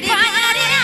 பாயாரிரா